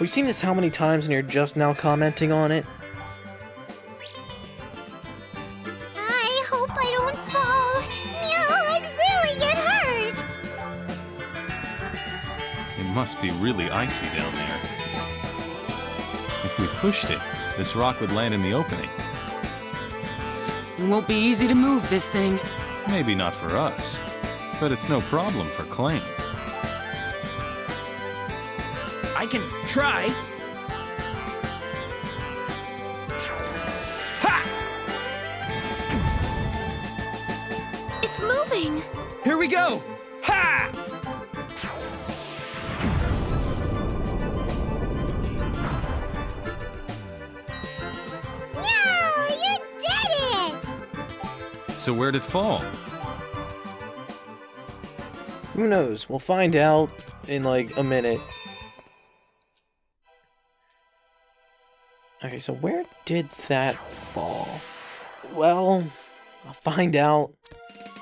We've seen this how many times and you're just now commenting on it? I hope I don't fall. Meow, I'd really get hurt. It must be really icy down there. If we pushed it, this rock would land in the opening. It won't be easy to move this thing. Maybe not for us, but it's no problem for Klein. I can try. Ha! It's moving. Here we go. Ha! Meow, you did it! So where'd it fall? Who knows? We'll find out in like a minute. Okay, so where did that fall? Well, I'll find out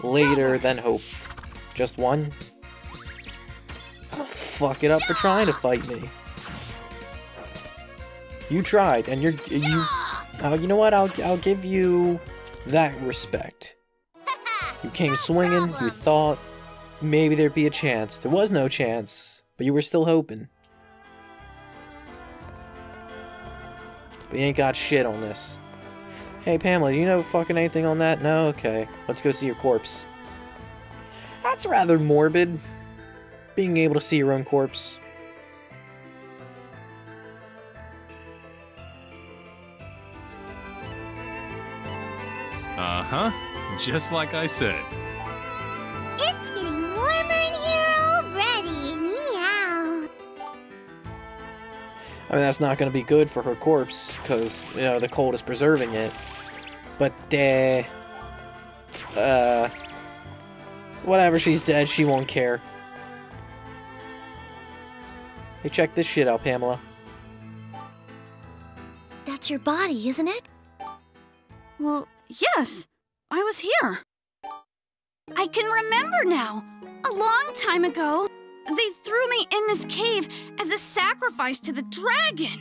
later than hoped. Just one? I'll fuck it up for trying to fight me. You tried, and you're you. Uh, you know what? I'll I'll give you that respect. You came swinging. You thought maybe there'd be a chance. There was no chance, but you were still hoping. But you ain't got shit on this. Hey Pamela, you know fucking anything on that? No? Okay. Let's go see your corpse. That's rather morbid. Being able to see your own corpse. Uh huh. Just like I said. I mean, that's not going to be good for her corpse, because, you know, the cold is preserving it. But, uh... Uh... Whatever, she's dead, she won't care. Hey, check this shit out, Pamela. That's your body, isn't it? Well, yes. I was here. I can remember now. A long time ago, they threw me in this cave as a sacrifice to the dragon.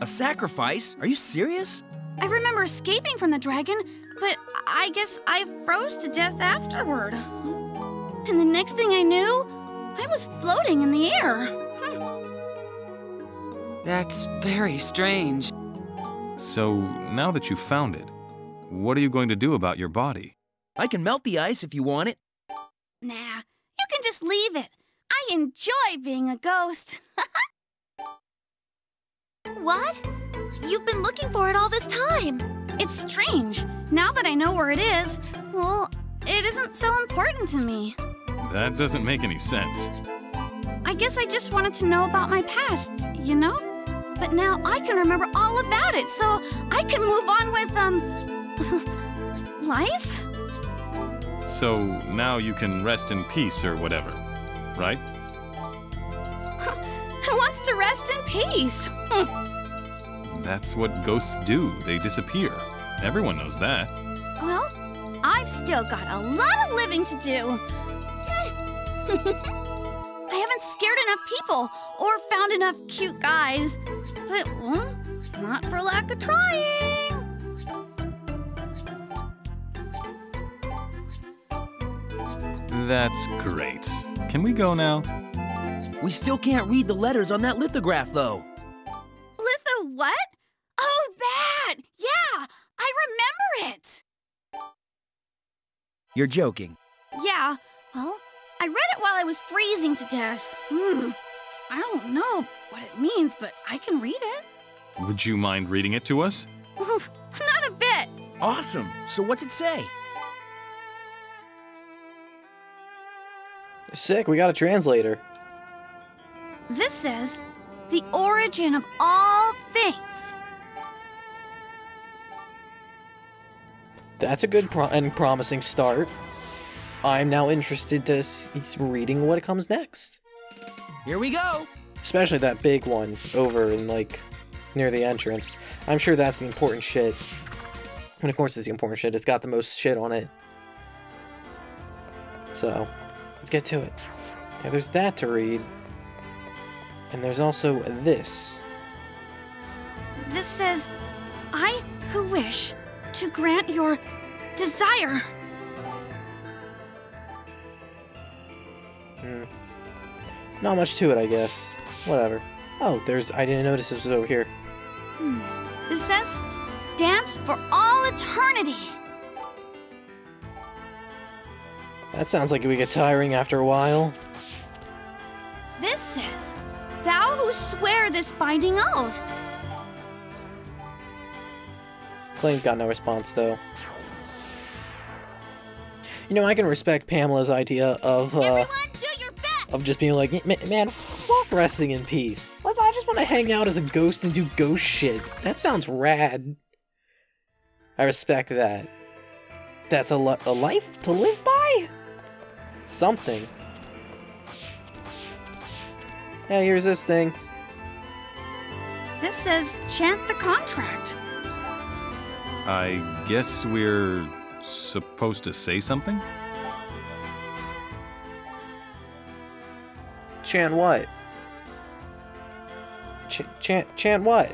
A sacrifice? Are you serious? I remember escaping from the dragon, but I guess I froze to death afterward. And the next thing I knew, I was floating in the air. That's very strange. So now that you've found it, what are you going to do about your body? I can melt the ice if you want it. Nah, you can just leave it. I enjoy being a ghost. What? You've been looking for it all this time. It's strange. Now that I know where it is, well, it isn't so important to me. That doesn't make any sense. I guess I just wanted to know about my past, you know? But now I can remember all about it, so I can move on with, um, life? So now you can rest in peace or whatever, right? Who wants to rest in peace? Hmm. That's what ghosts do. They disappear. Everyone knows that. Well, I've still got a lot of living to do. I haven't scared enough people or found enough cute guys. But, well, not for lack of trying. That's great. Can we go now? We still can't read the letters on that lithograph, though. Litho what? Oh, that! Yeah, I remember it. You're joking. Yeah, well, I read it while I was freezing to death. Hmm. I don't know what it means, but I can read it. Would you mind reading it to us? Not a bit. Awesome. So what's it say? Sick, we got a translator. This says, the origin of all things. That's a good pro and promising start. I'm now interested to see reading what comes next. Here we go. Especially that big one over in, like, near the entrance. I'm sure that's the important shit. And of course it's the important shit. It's got the most shit on it. So, let's get to it. Yeah, there's that to read. And there's also this. This says, I who wish to grant your desire. Hmm. Not much to it, I guess. Whatever. Oh, there's. I didn't notice this was over here. Hmm. This says, dance for all eternity. That sounds like it would get tiring after a while. This says, thou who swear this binding oath. Clayton's got no response, though. You know, I can respect Pamela's idea of, uh, Everyone, do your best. of just being like, man, fuck resting in peace. I just want to hang out as a ghost and do ghost shit. That sounds rad. I respect that. That's a, a life to live by? Something. Yeah, here's this thing. This says, chant the contract. I guess we're supposed to say something? Chant what? Ch- chant, chant what?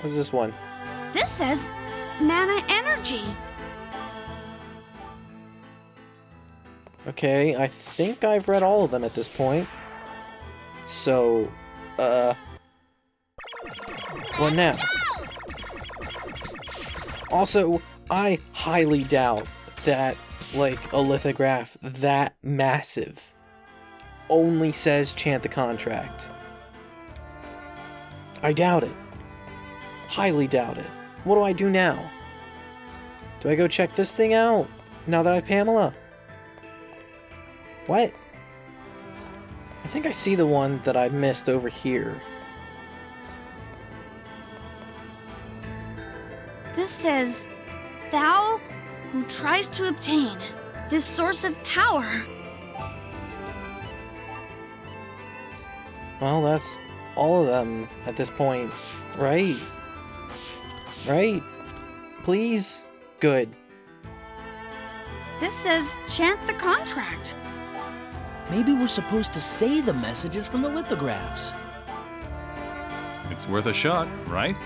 What's this one? This says, mana energy. Okay, I think I've read all of them at this point. So, uh... What now? Also, I highly doubt that, like, a lithograph that massive only says chant the contract. I doubt it. Highly doubt it. What do I do now? Do I go check this thing out? Now that I have Pamela? What? I think I see the one that I missed over here. This says, thou who tries to obtain this source of power. Well, that's all of them at this point, right? Right? Please? Good. This says, chant the contract. Maybe we're supposed to say the messages from the lithographs. It's worth a shot, right?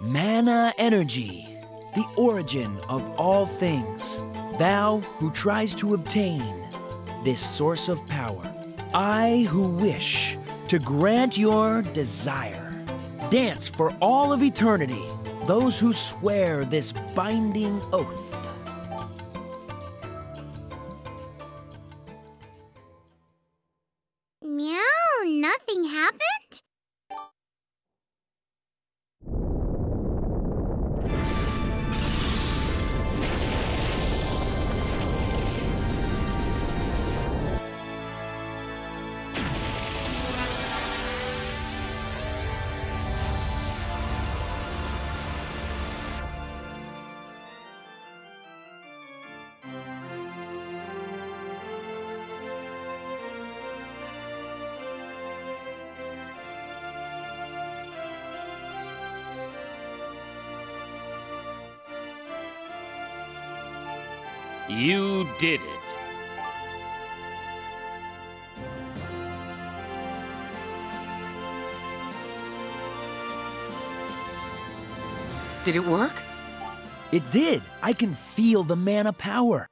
Mana energy, the origin of all things. Thou who tries to obtain this source of power. I who wish to grant your desire. Dance for all of eternity. Those who swear this binding oath. You did it. Did it work? It did. I can feel the mana power.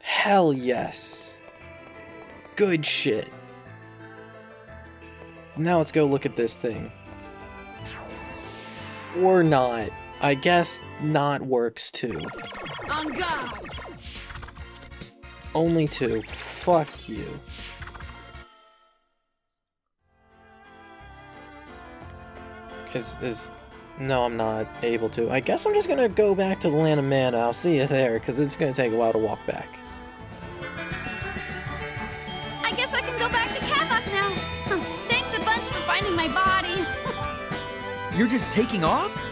Hell yes. Good shit. Now let's go look at this thing. Or not. I guess not works too. On God! Only two. Fuck you. Is is no, I'm not able to. I guess I'm just gonna go back to the land of mana. I'll see you there, because it's gonna take a while to walk back. I guess I can go back to Kavoc now. Thanks a bunch for finding my body. You're just taking off?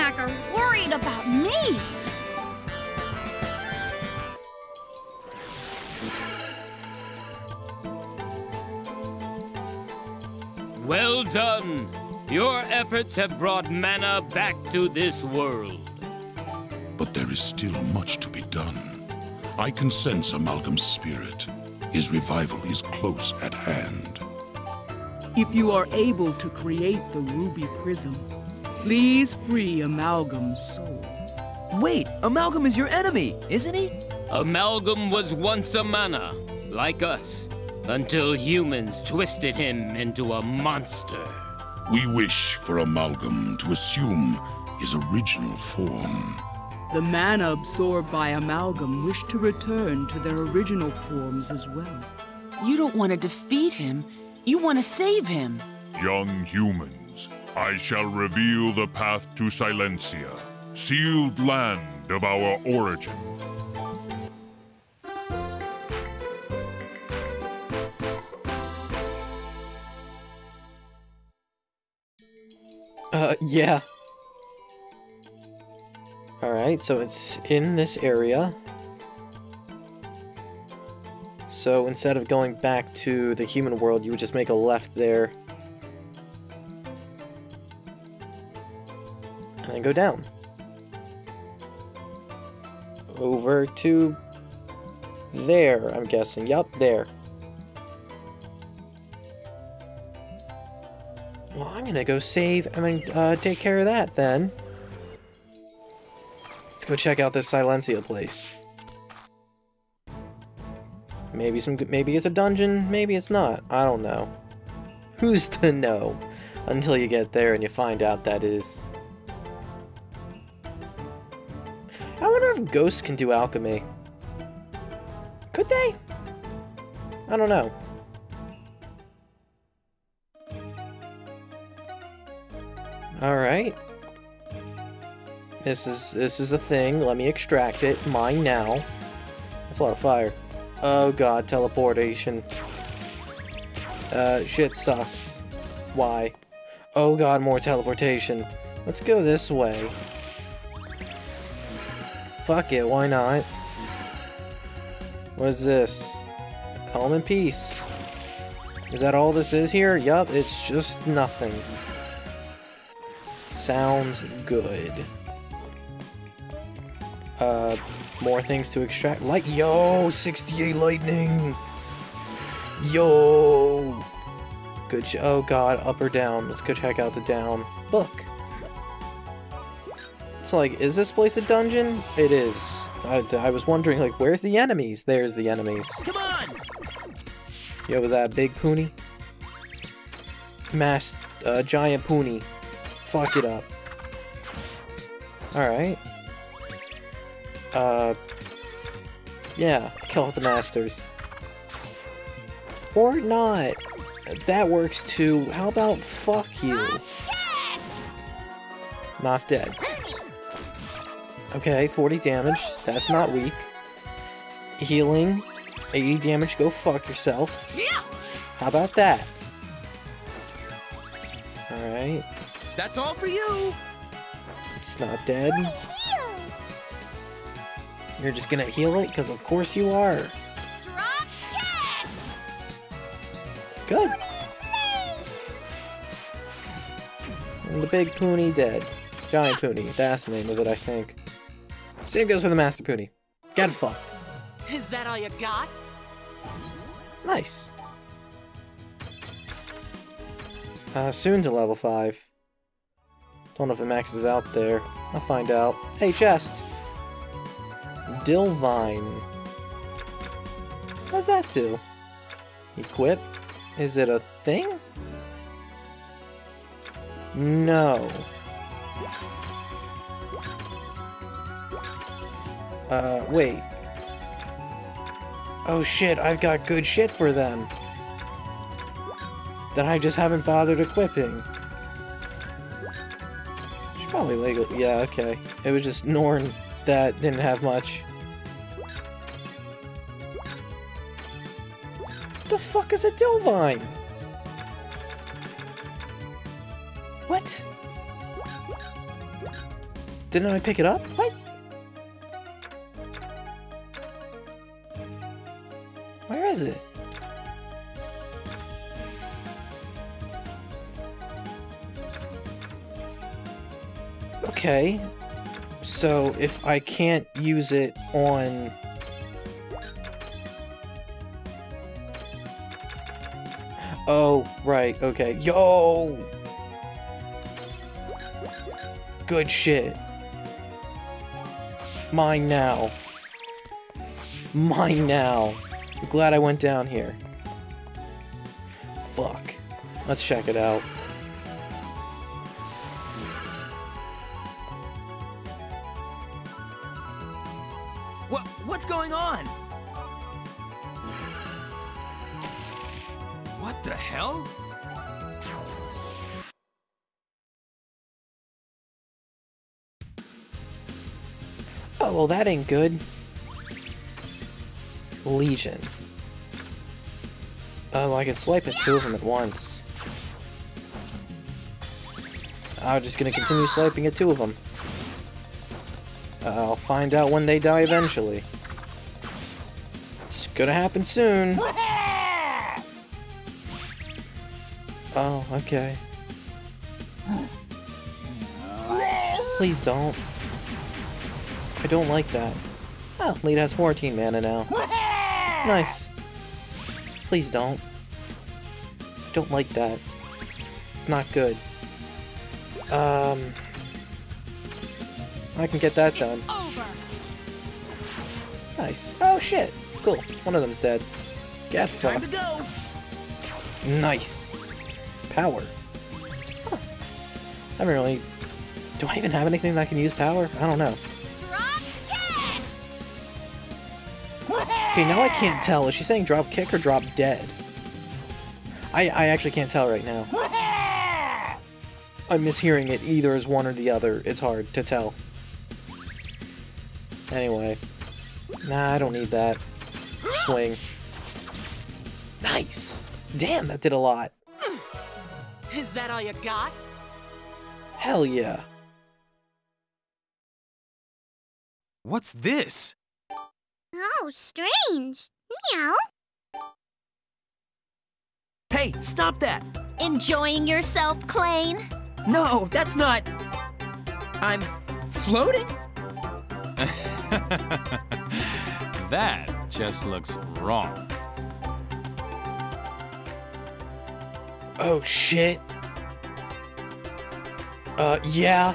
Dia and Yak are worried about me. Well done. Your efforts have brought mana back to this world. But there is still much to be done. I can sense Amalgam's spirit. His revival is close at hand. If you are able to create the ruby prism, please free Amalgam's soul. Wait, Amalgam is your enemy, isn't he? Amalgam was once a mana, like us, until humans twisted him into a monster. We wish for Amalgam to assume his original form. The mana absorbed by Amalgam wish to return to their original forms as well. You don't want to defeat him. You want to save him. Young humans, I shall reveal the path to Silencia, sealed land of our origin. Uh, yeah. Alright, so it's in this area. So instead of going back to the human world, you would just make a left there. And then go down. Over to there, I'm guessing. Yup, there. Well, I'm gonna go save and then uh, take care of that then. Let's go check out this Silencia place. Maybe some, maybe it's a dungeon, maybe it's not. I don't know. Who's to know? Until you get there and you find out that is. If ghosts can do alchemy. Could they? I don't know. Alright. This is this is a thing. Let me extract it. Mine now. That's a lot of fire. Oh god, teleportation. Uh, shit sucks. Why? Oh god, more teleportation. Let's go this way. Fuck it, why not? What is this? Calm and peace. Is that all this is here? Yup, it's just nothing. Sounds good. Uh, more things to extract. Light. Yo, 68 lightning. Yo. Good. Oh god, up or down? Let's go check out the down. Look. It's like, is this place a dungeon? It is. I, I was wondering, like, where's the enemies? There's the enemies. Come on! Yo, was that a big pony? Mass, uh, giant Puni. Fuck it up. Alright. Uh, yeah, kill the masters. Or not. That works too. How about fuck you? Not dead. Okay, 40 damage. That's not weak. Healing. 80 damage. Go fuck yourself. How about that? Alright. That's all for you! It's not dead. You're just gonna heal it? Because of course you are. Good. And the big Puni dead. Giant Puni. That's the name of it, I think. Same goes for the Master Puni. Get fucked. Is that all you got? Nice. Uh, soon to level 5. Don't know if it maxes out there. I'll find out. Hey, chest! Dilvine. What does that do? Equip? Is it a thing? No. Uh, wait. Oh shit, I've got good shit for them. That I just haven't bothered equipping. Should probably legal. Yeah, okay. It was just Norn that didn't have much. The fuck is a Dilvine? What? Didn't I pick it up? What? Okay. So if I can't use it on... Oh, right, okay. Yo! Good shit. Mine now. Mine now. Glad I went down here. Fuck. Let's check it out. Well, that ain't good. Legion. Oh, I can swipe at two of them at once. I'm just gonna continue swiping at two of them. I'll find out when they die eventually. It's gonna happen soon. Oh, okay. Please don't. I don't like that. Oh, lead has 14 mana now. Nice. Please don't. I don't like that. It's not good. Um... I can get that done. Nice. Oh shit. Cool. One of them's dead. Get fucked. Nice. Power. Huh. I haven't really... Do I even have anything that can use power? I don't know. Okay, now I can't tell. Is she saying drop kick or drop dead? I, I actually can't tell right now. I'm mishearing it either as one or the other. It's hard to tell. Anyway. Nah, I don't need that. Swing. Nice! Damn, that did a lot. Is that all you got? Hell yeah. What's this? Oh, strange. Meow. Hey, stop that! Enjoying yourself, Klein? No, that's not. I'm floating? that just looks wrong. Oh shit. Uh, yeah.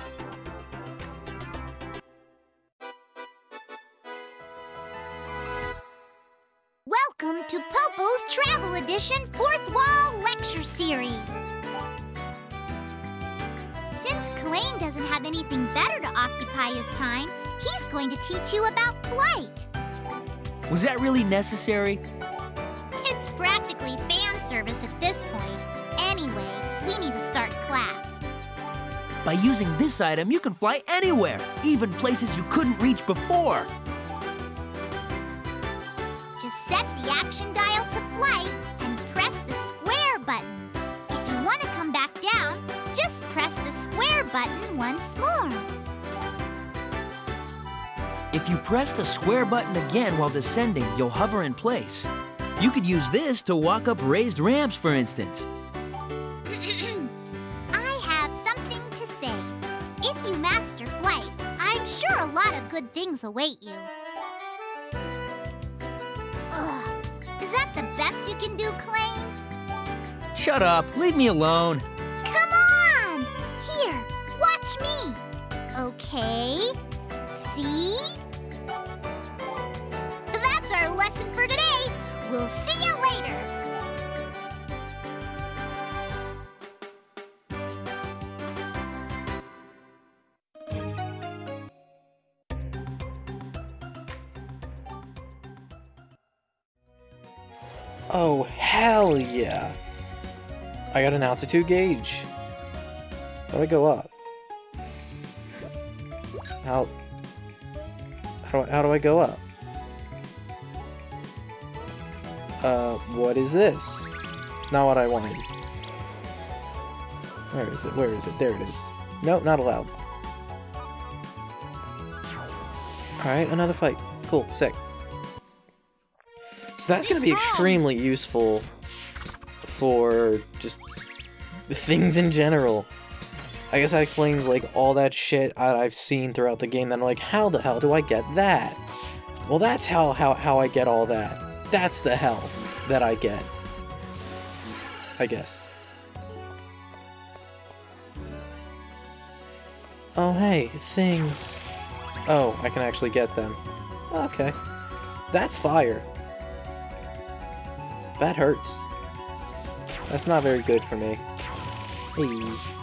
Edition Fourth Wall Lecture Series. Since Klein doesn't have anything better to occupy his time, he's going to teach you about flight. Was that really necessary? It's practically fan service at this point. Anyway, we need to start class. By using this item, you can fly anywhere, even places you couldn't reach before. Once more. If you press the square button again while descending, you'll hover in place. You could use this to walk up raised ramps, for instance. I have something to say. If you master flight, I'm sure a lot of good things await you. Ugh. Is that the best you can do, Klein? Shut up, leave me alone. Okay. See? That's our lesson for today. We'll see you later. Oh, hell yeah. I got an altitude gauge. How do I go up? How... How do I, how do I go up? Uh, what is this? Not what I wanted. Where is it? Where is it? There it is. No, not allowed. Alright, another fight. Cool, sick. So that's going to be extremely useful for just the things in general. I guess that explains like all that shit I- I've seen throughout the game. That I'm like, how the hell do I get that? Well, that's how how how I get all that. That's the hell that I get. I guess. Oh hey, things. Oh, I can actually get them. Okay. That's fire. That hurts. That's not very good for me. Hey.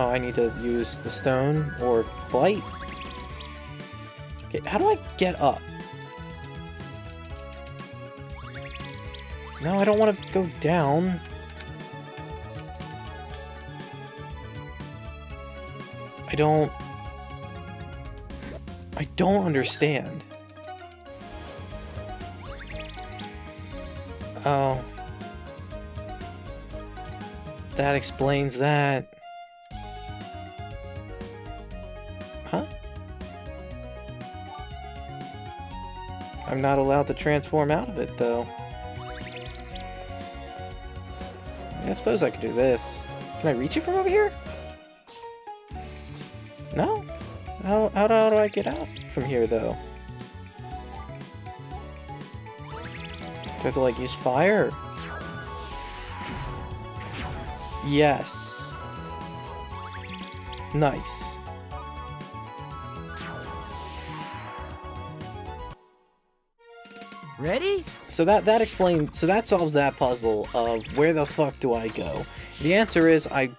Oh, I need to use the stone or flight. Okay, how do I get up? No, I don't want to go down. I don't... I don't understand. Oh. That explains that. I'm not allowed to transform out of it, though. I suppose I could do this. Can I reach it from over here? No? How, how, how do I get out from here, though? Do I have to, like, use fire? Yes. Nice. Ready? So that that explains. So that solves that puzzle of where the fuck do I go? The answer is I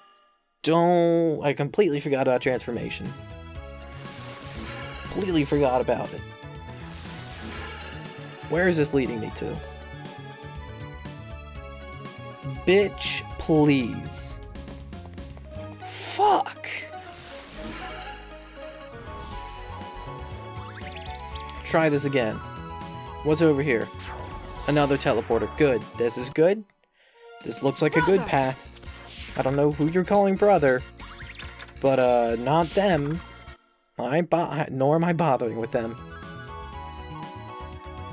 don't. I completely forgot about transformation. Completely forgot about it. Where is this leading me to? Bitch, please. Fuck. Try this again. What's over here? Another teleporter. Good. This is good. This looks like a good path. I don't know who you're calling brother, but uh, not them. I bo- nor am I bothering with them.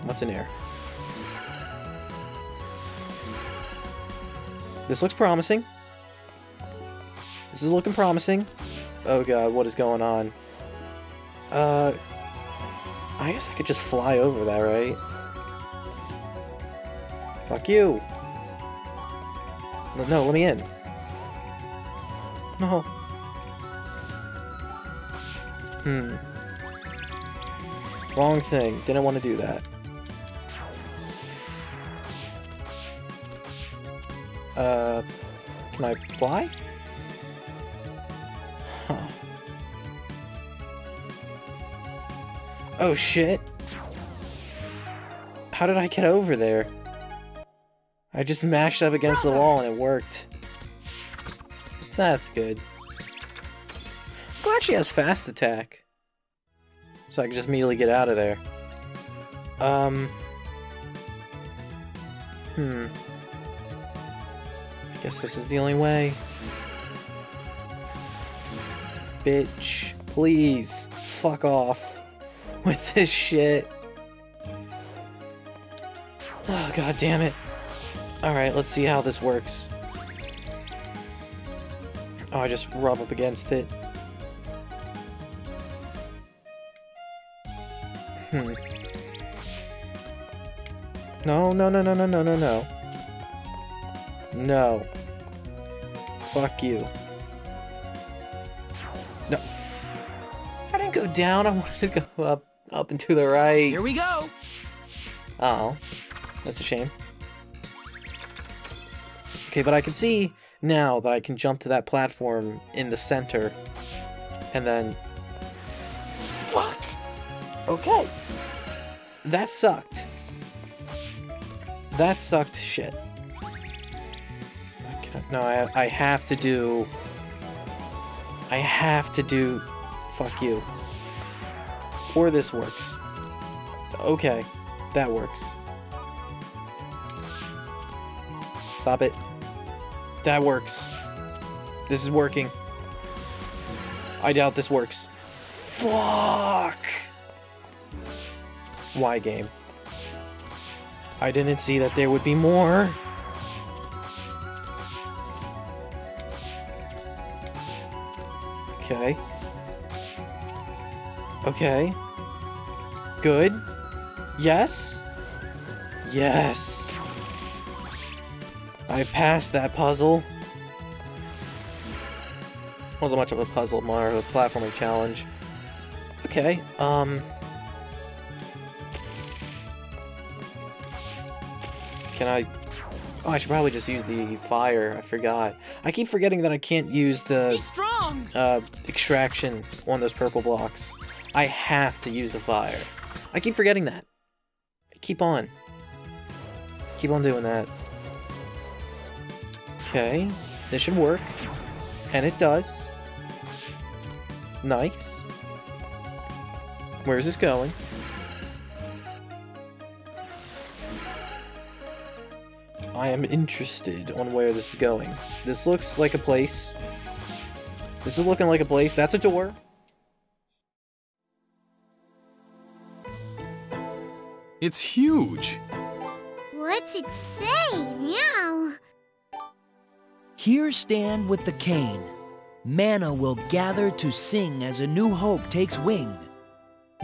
What's in here? This looks promising. This is looking promising. Oh god, what is going on? Uh, I guess I could just fly over that, right? Fuck you. No, no, let me in. No. Hmm. Wrong thing. Didn't want to do that. Uh, can I fly? Oh shit. How did I get over there? I just mashed up against the wall and it worked. That's good. I'm glad she has fast attack. So I can just immediately get out of there. Um. Hmm. I guess this is the only way. Bitch, please, fuck off with this shit. Oh, god damn it. Alright, let's see how this works. Oh, I just rub up against it. Hmm. No, no, no, no, no, no, no, no. No. Fuck you. No. I didn't go down, I wanted to go up, up and to the right. Here we go. Oh. That's a shame. Okay, but I can see now that I can jump to that platform in the center. And then... Fuck! Okay. That sucked. That sucked shit. I No, I, I have to do... I have to do... Fuck you. Or this works. Okay, that works. Stop it. That works. This is working. I doubt this works. Fuck! Why game? I didn't see that there would be more. Okay. Okay. Good. Yes. Yes. I passed that puzzle. Wasn't much of a puzzle, more of a platforming challenge. Okay, um... Can I... Oh, I should probably just use the fire. I forgot. I keep forgetting that I can't use the... Uh, extraction on those purple blocks. I have to use the fire. I keep forgetting that. Keep on. Keep on doing that. Okay, this should work. And it does. Nice. Where is this going? I am interested on where this is going. This looks like a place. This is looking like a place. That's a door. It's huge. What's it say? Meow. Here stand with the cane. Mana will gather to sing as a new hope takes wing.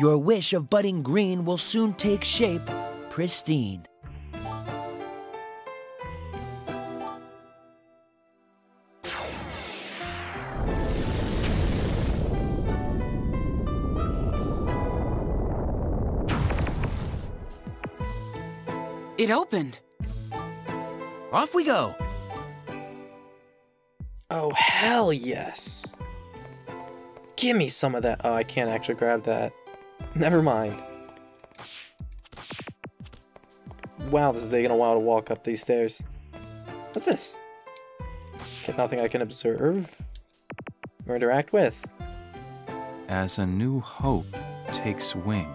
Your wish of budding green will soon take shape, pristine. It opened. Off we go. Oh, hell yes. Give me some of that. Oh, I can't actually grab that. Never mind. Wow, this is taking a while to walk up these stairs. What's this? Get nothing I can observe or interact with. As a new hope takes wing.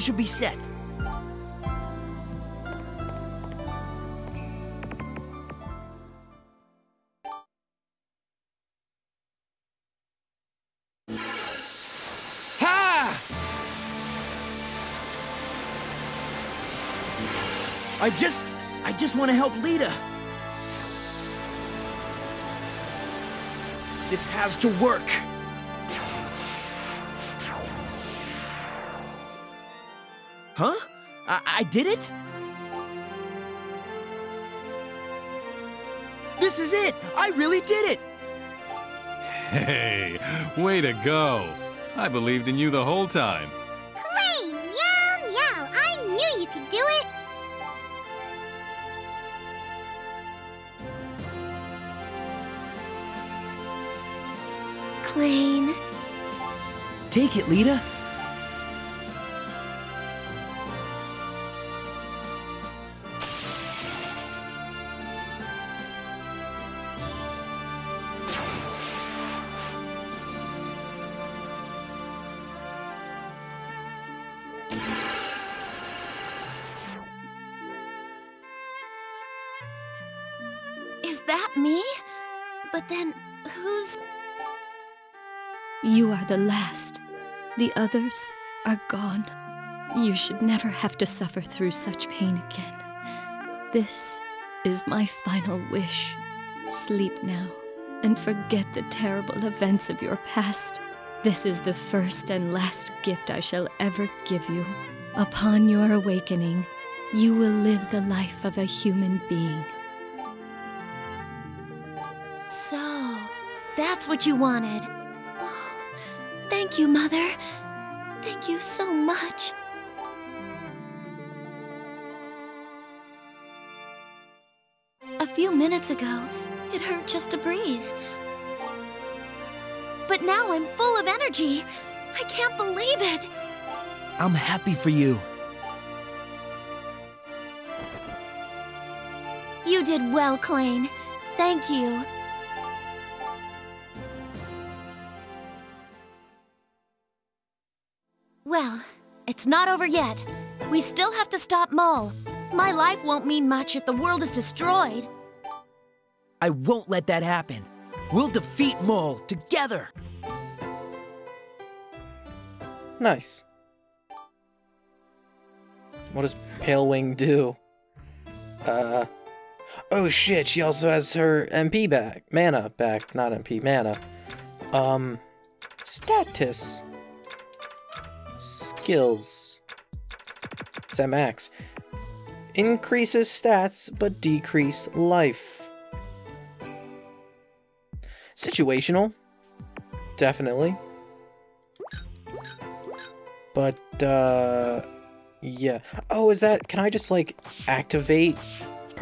Should be set. I just, I just want to help Lita. This has to work. Huh? I, I did it? This is it! I really did it! Hey, way to go. I believed in you the whole time. Clay, meow, meow. I knew you could do it. Klein. Take it, Lita. The others are gone. You should never have to suffer through such pain again. This is my final wish. Sleep now and forget the terrible events of your past. This is the first and last gift I shall ever give you. Upon your awakening, you will live the life of a human being. So, that's what you wanted. Thank you, Mother. Thank you so much. A few minutes ago, it hurt just to breathe. But now I'm full of energy. I can't believe it. I'm happy for you. You did well, Klein. Thank you. Well, it's not over yet. We still have to stop Mull. My life won't mean much if the world is destroyed. I won't let that happen. We'll defeat Mull together. Nice. What does Pale Wing do? Uh. Oh shit, she also has her MP back. Mana back. Not MP, mana. Um. Status. Skills. That max? Increases stats, but decrease life. Situational. Definitely. But, uh... Yeah. Oh, is that... Can I just, like, activate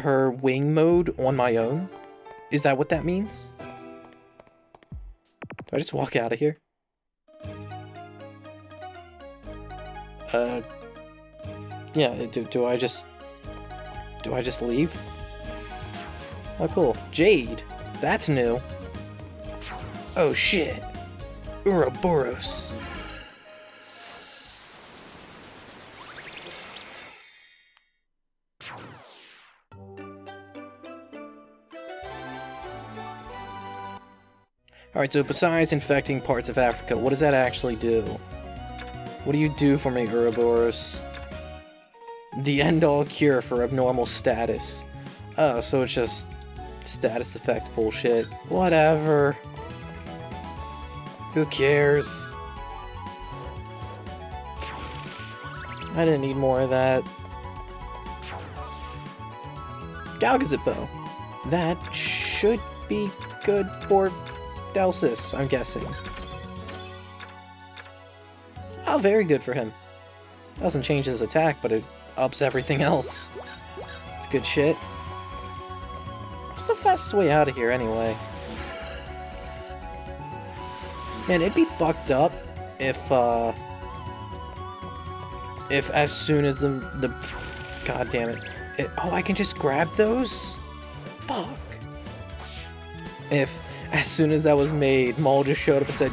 her wing mode on my own? Is that what that means? Do I just walk out of here? Uh... Yeah, do, do I just... Do I just leave? Oh, cool. Jade. That's new. Oh, shit. Ouroboros. Alright, so besides infecting parts of Africa, what does that actually do? What do you do for me, Ouroboros? The end-all cure for abnormal status. Oh, so it's just status effect bullshit. Whatever. Who cares? I didn't need more of that. Galgazet bow. That should be good for Delsus, I'm guessing. Oh, very good for him. Doesn't change his attack, but it ups everything else. It's good shit. What's the fastest way out of here, anyway? Man, it'd be fucked up if, uh... If as soon as the... the God damn it. it oh, I can just grab those? Fuck. If as soon as that was made, Mull just showed up and said,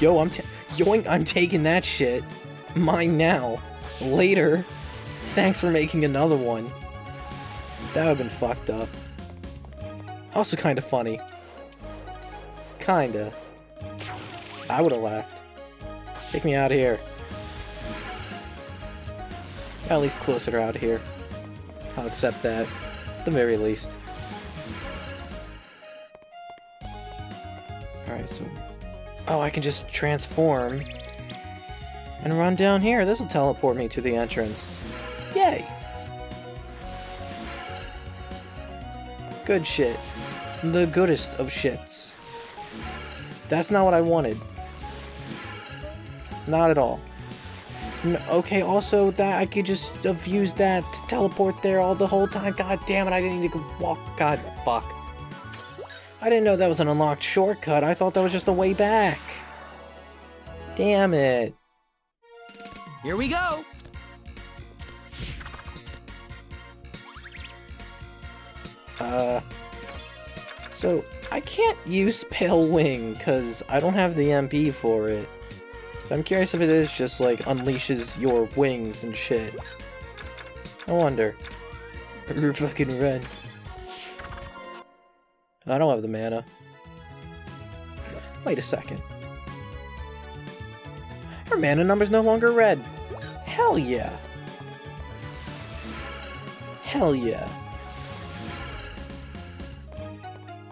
Yo, I'm yoink, I'm taking that shit. Mine now. Later. Thanks for making another one. That would have been fucked up. Also kinda funny. Kinda. I would have laughed. Take me out of here. At least closer out of here. I'll accept that. At the very least. Alright, so... Oh, I can just transform and run down here. This will teleport me to the entrance. Yay! Good shit. The goodest of shits. That's not what I wanted. Not at all. N okay, also that I could just have used that to teleport there all the whole time. God damn it, I didn't need to walk. God, fuck. I didn't know that was an unlocked shortcut. I thought that was just a way back. Damn it. Here we go. Uh, so I can't use Pale Wing because I don't have the MP for it. But I'm curious if it is just like unleashes your wings and shit. I wonder. You're fucking run. I don't have the mana. Wait a second. Her mana number's no longer red. Hell yeah. Hell yeah.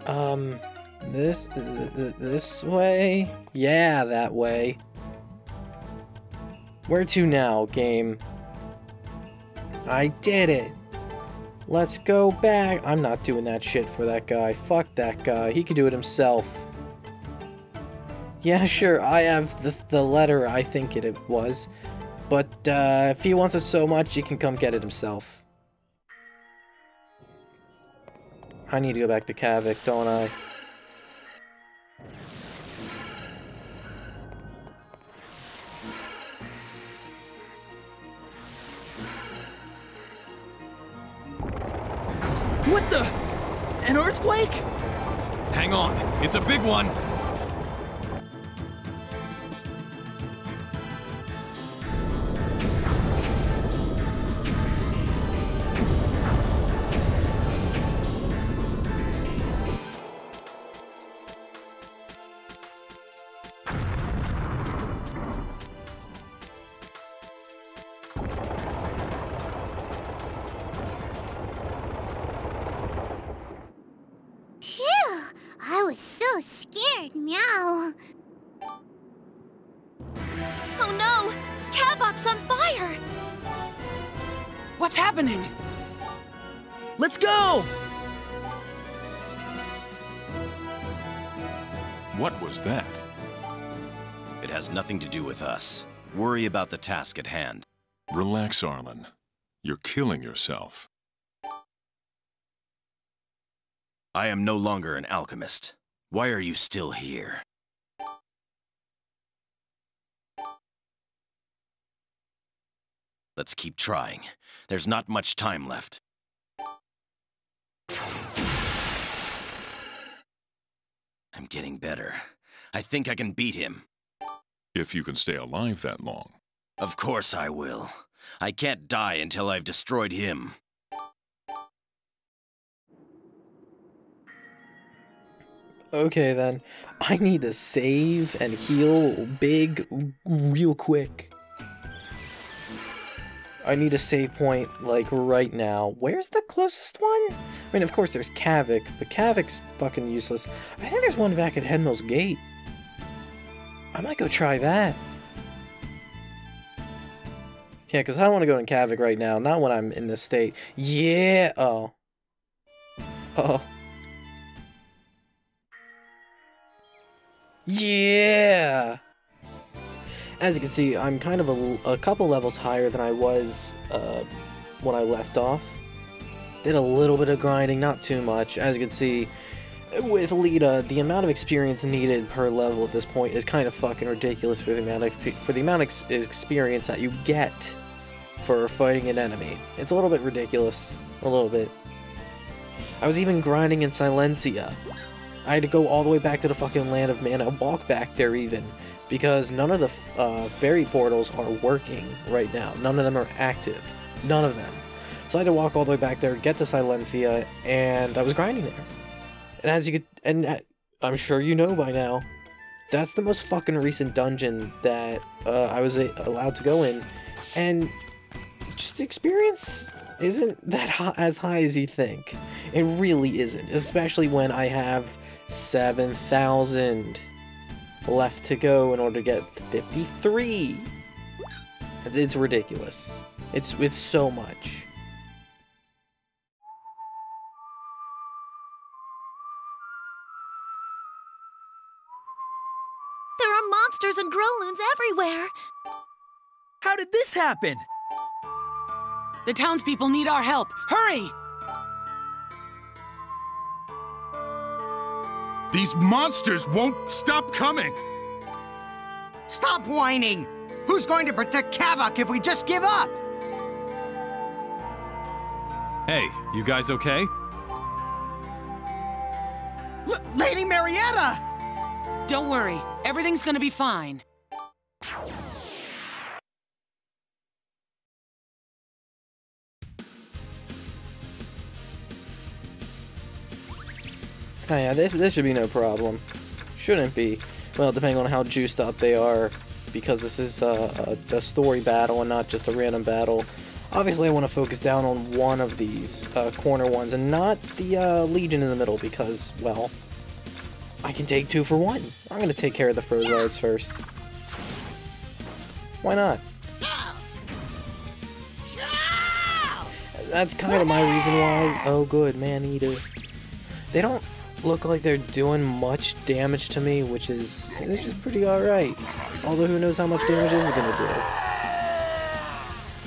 Um, this, this way? Yeah, that way. Where to now, game? I did it! Let's go back. I'm not doing that shit for that guy. Fuck that guy. He can do it himself. Yeah, sure, I have the, the letter I think it, it was. But uh, if he wants it so much, he can come get it himself. I need to go back to Kavoc, don't I? What the? An earthquake? Hang on, it's a big one. With us. Worry about the task at hand. Relax, Arlin. You're killing yourself. I am no longer an alchemist. Why are you still here? Let's keep trying. There's not much time left. I'm getting better. I think I can beat him. If you can stay alive that long. Of course I will. I can't die until I've destroyed him. Okay then, I need to save and heal big real quick. I need a save point, like, right now. Where's the closest one? I mean, of course there's Kavoc, but Kavoc's fucking useless. I think there's one back at Headmill's Gate. I might go try that. Yeah, because I want to go in Kavoc right now, not when I'm in this state. Yeah! Oh. Oh. Yeah! As you can see, I'm kind of a, a couple levels higher than I was uh, when I left off. Did a little bit of grinding, not too much. As you can see, with Lita, the amount of experience needed per level at this point is kind of fucking ridiculous for the amount of for the amount of experience that you get for fighting an enemy. It's a little bit ridiculous, a little bit. I was even grinding in Silencia. I had to go all the way back to the fucking land of mana, walk back there even, because none of the uh, fairy portals are working right now. None of them are active. None of them. So I had to walk all the way back there, get to Silencia, and I was grinding there. And as you could, and uh, I'm sure you know by now, that's the most fucking recent dungeon that uh, I was a- allowed to go in, and just experience isn't that high, as high as you think. It really isn't, especially when I have 7,000 left to go in order to get 53. It's, it's ridiculous. It's it's so much. Are monsters and growloons everywhere. How did this happen? The townspeople need our help. Hurry! These monsters won't stop coming! Stop whining! Who's going to protect Kavoc if we just give up? Hey, you guys okay? L Lady Marietta! Don't worry, everything's gonna be fine. Oh yeah, this this should be no problem. Shouldn't be. Well, depending on how juiced up they are, because this is a, a, a story battle and not just a random battle. Obviously, I want to focus down on one of these uh, corner ones and not the uh, Legion in the middle because, well, I can take two for one. I'm to take care of the Frozards first. Why not? That's kind of my reason why. Oh, good, man eater. They don't look like they're doing much damage to me, which is which is pretty alright. Although who knows how much damage is it gonna do.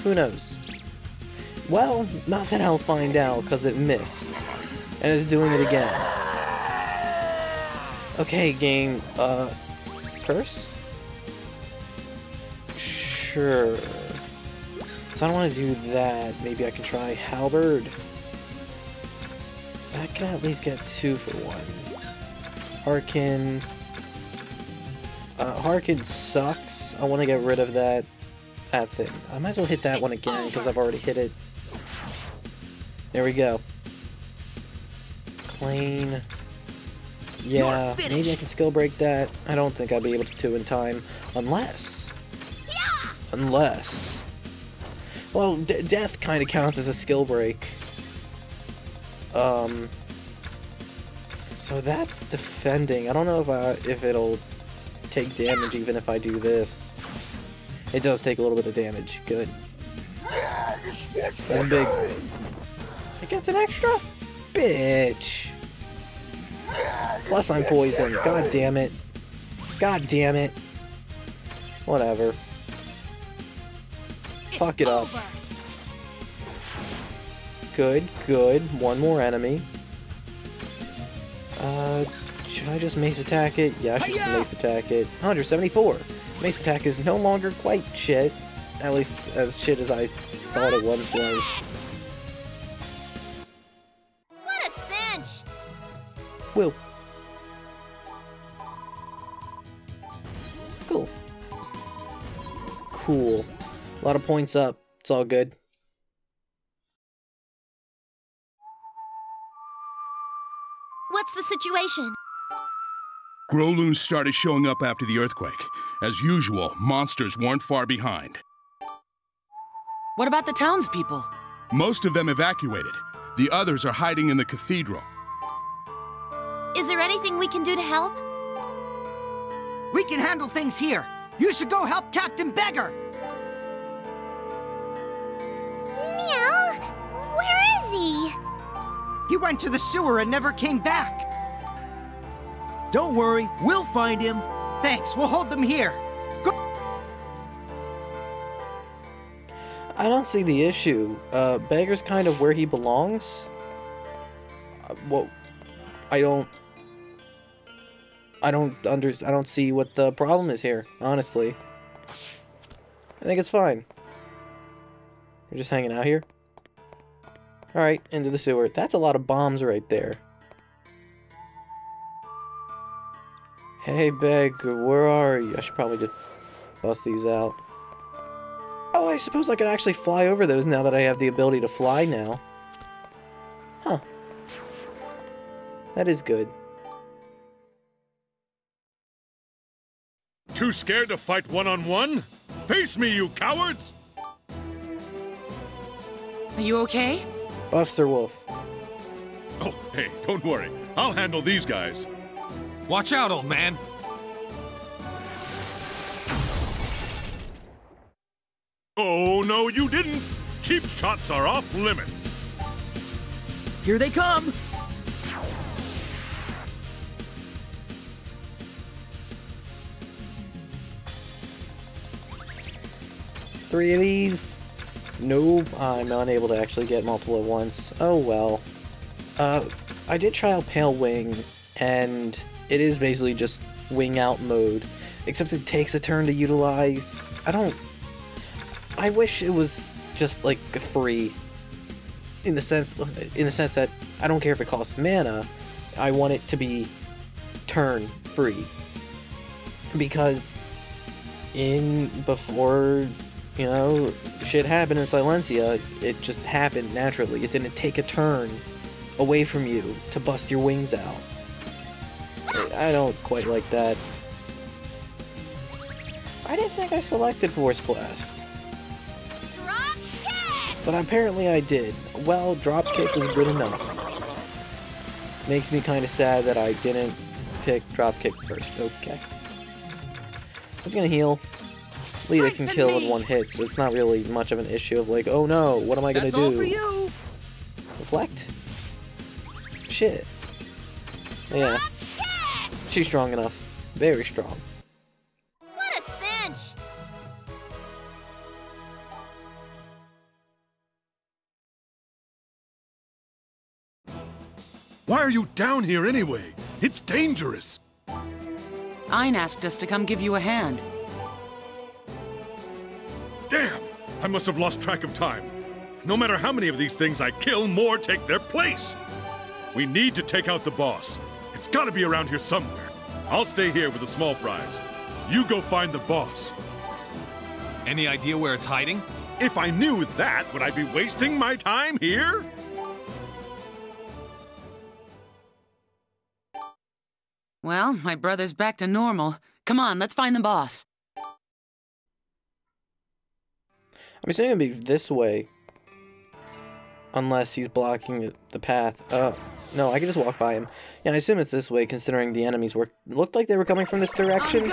Who knows? Well, not that I'll find out, because it missed. And it's doing it again. Okay, game, uh, curse? Sure. So I don't want to do that. Maybe I can try Halberd. I can at least get two for one. Harkin. Uh, Harkin sucks. I want to get rid of that that thing. I might as well hit that one again because I've already hit it. There we go. Clean. Yeah, maybe I can skill break that. I don't think I'll be able to in time. Unless. Yeah! Unless. Well, d death kind of counts as a skill break. Um. So that's defending. I don't know if I, if it'll take damage even if I do this. It does take a little bit of damage. Good. One big. It gets an extra? Bitch. Plus I'm poisoned. God damn it. God damn it. Whatever. Fuck it up. Good, good. One more enemy. Uh, should I just mace attack it? Yeah, I should just mace attack it. 174. Mace attack is no longer quite shit. At least as shit as I thought it once was. What a cinch! Will. Cool. A lot of points up. It's all good. What's the situation? Growloons started showing up after the earthquake. As usual, monsters weren't far behind. What about the townspeople? Most of them evacuated. The others are hiding in the cathedral. Is there anything we can do to help? We can handle things here. You should go help Captain Beggar. Meow? Where is he? He went to the sewer and never came back. Don't worry, we'll find him. Thanks, we'll hold them here. Go I don't see the issue. Uh, Beggar's kind of where he belongs. Uh, well, I don't. I don't under. I don't see what the problem is here. Honestly, I think it's fine. You're just hanging out here. All right, into the sewer. That's a lot of bombs right there. Hey, Beg, where are you? I should probably just bust these out. Oh, I suppose I could actually fly over those now that I have the ability to fly now. Huh. That is good. Too scared to fight one-on-one? Face me, you cowards! Are you okay? Buster Wolf. Oh, hey, don't worry. I'll handle these guys. Watch out, old man! Oh, no, you didn't! Cheap shots are off limits. Here they come! Three of these? Nope, I'm unable to actually get multiple at once. Oh well. Uh, I did try out Pale Wing, and it is basically just wing out mode, except it takes a turn to utilize. I don't... I wish it was just, like, free. In the sense, in the sense that I don't care if it costs mana, I want it to be turn free. Because in before you know, shit happened in Silencia, it just happened naturally. It didn't take a turn away from you to bust your wings out. I don't quite like that. I didn't think I selected Force Blast. But apparently I did. Well, Dropkick was good enough. Makes me kind of sad that I didn't pick Dropkick first. Okay. I'm gonna heal. Lita can kill in one hit, so it's not really much of an issue of like, oh no, what am I gonna That's do? all for you. Reflect? Shit. Yeah. She's strong enough. Very strong. What a cinch! Why are you down here anyway? It's dangerous. Ein asked us to come give you a hand. Damn! I must have lost track of time. No matter how many of these things I kill, more take their place. We need to take out the boss. It's gotta be around here somewhere. I'll stay here with the small fries. You go find the boss. Any idea where it's hiding? If I knew that, would I be wasting my time here? Well, my brother's back to normal. Come on, let's find the boss. I'm assuming it'd be this way. Unless he's blocking the- the path. Uh, No, I can just walk by him. Yeah, I assume it's this way, considering the enemies were looked like they were coming from this direction.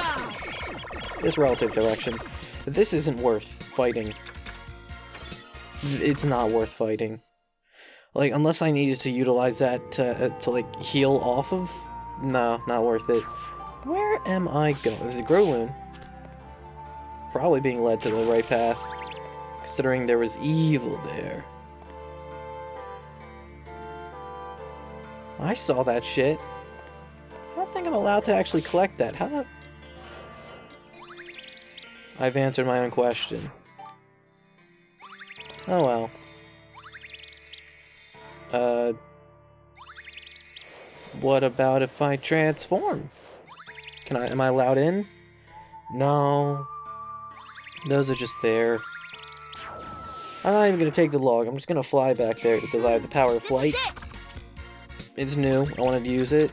This relative direction. This isn't worth fighting. It's not worth fighting. Like, unless I needed to utilize that to, uh, to like, heal off of? No, not worth it. Where am I going? Is it Growloon? Probably being led to the right path, considering there was evil there. I saw that shit. I don't think I'm allowed to actually collect that. How the... I've answered my own question. Oh well. Uh... What about if I transform? Can I, am I allowed in? No. Those are just there. I'm not even gonna take the log, I'm just gonna fly back there because I have the power of flight. It's new, I wanted to use it.